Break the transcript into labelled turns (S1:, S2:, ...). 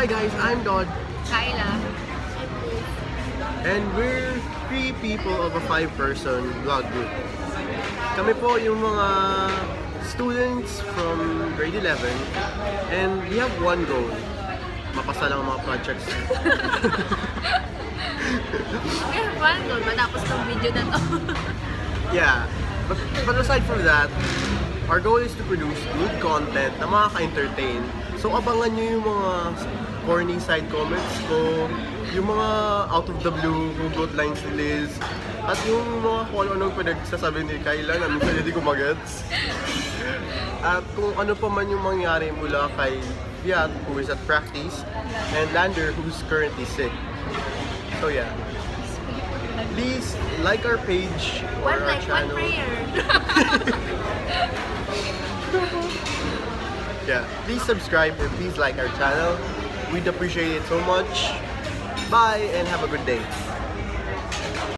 S1: Hi guys, I'm Dodd,
S2: Kyla.
S1: and we're three people of a five-person vlog group. Kami po yung mga students from grade 11, and we have one goal. Mapasa lang ang mga projects.
S2: Okay, fun. Goal matapos ng video na to.
S1: yeah, but, but aside from that, our goal is to produce good content na makaka-entertain. So abangan nyo yung mga corny side comments ko, yung mga out of the blue hugot lines ni Liz, at yung mga kung ano-anong pinagsasabi ni Kyla na minsan hindi ko magets. At kung ano pa man yung mangyari mula kay Fiat, who is at practice, and Lander, who's currently sick. So yeah. Please like our page or
S2: One
S1: our
S2: like, one
S1: channel.
S2: prayer.
S1: Yeah, please subscribe and please like our channel. We'd appreciate it so much. Bye and have a good day.